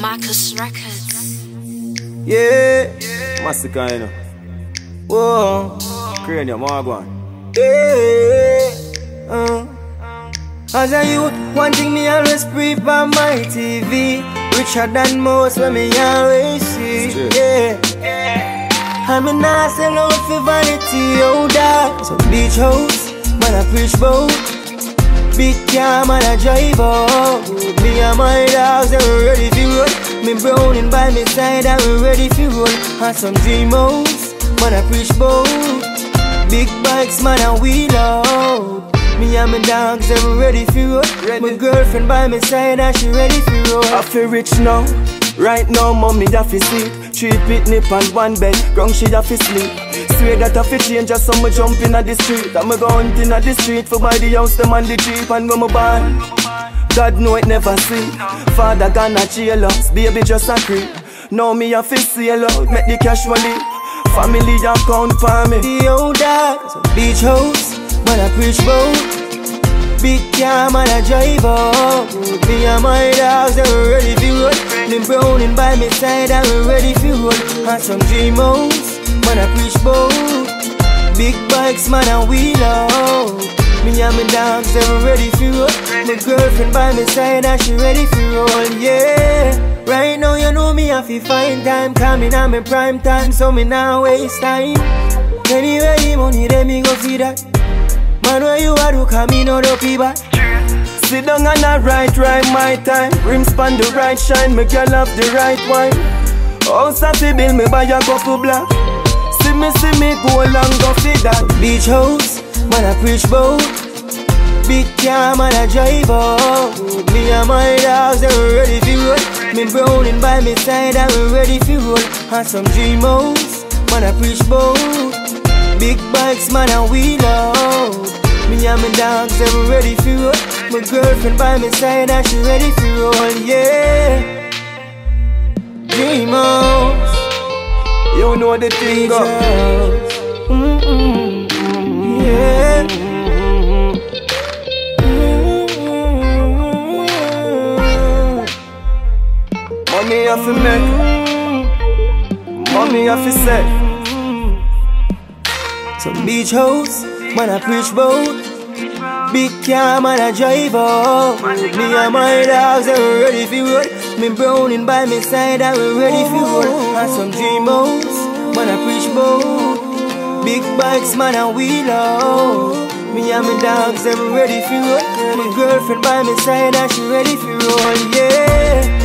Markus Records. Yeah, Masicka, you know. whoa, Kranium, Wagwan. yeah. Uh. As a youth, one thing me always pre on my TV. Richer than most when me always see. Yeah. I'm a nice alone for vanity, oh dog. So beach house, man I preach bout. Big car, man I drive out. Me and my dogs, they were ready for roll. Me browning by me side, I we ready for roll. And some dream house, man I preach bout. Big bikes, man I wheel out. Me and my dogs, they were ready for roll. My girlfriend by my side, and she ready for roll. I feel rich now. Right now, mommy have to sleep. Three picnic and one bed, ground she have to sleep. Swear that I fi change just so me jump in the street. I'm go hunting at the street for buy the house, them and the jeep and when me born. God know it never see. Father gonna jail us, baby just a creep. Now me have to sail out, make the cash money. Family account for me. The old so beach house, man I preach bout. Big car, man I drive out. Me and my dogs, they were ready for roll. Me browning by my side, I we ready for roll. And some dream house, man I preach bout. Big bikes, man I wheel out. Me and my dogs, were ready for roll. My girlfriend by my side, and she ready for roll. Yeah. Right now, you know me, I feel fine time coming on my prime time, so me now waste time. Anyway, the money, then me go see that. Man, where you are, do come in, no do people. Sit down and I right, right my time. Rims span the right shine, me girl have the right wine. House a fi bill, me buy a couple black. See me, see me, go along, go fi that. Beach house, man, I preach bout. Big car, man, I drive out. Me and my dogs, they ready for roll. Me browning by my side, I we ready for roll. And some dream house, man, I preach bout. Big bikes, man, I wheel out. Me and my dogs, they ready for roll. My girlfriend by my side, and she ready for roll, yeah. Dream house, You know the thing house. Mm-mm, yeah. Money have to make, money have to set. Some beach house, man I preach bout. Big car, man I drive out. Me and my dogs, they ready for roll. Me browning by my side, I we ready for roll. And some dream house, man I preach bout. Big bikes, man I wheel out. Me and my dogs, they ready for roll. My girlfriend by my side, and she ready for roll, yeah.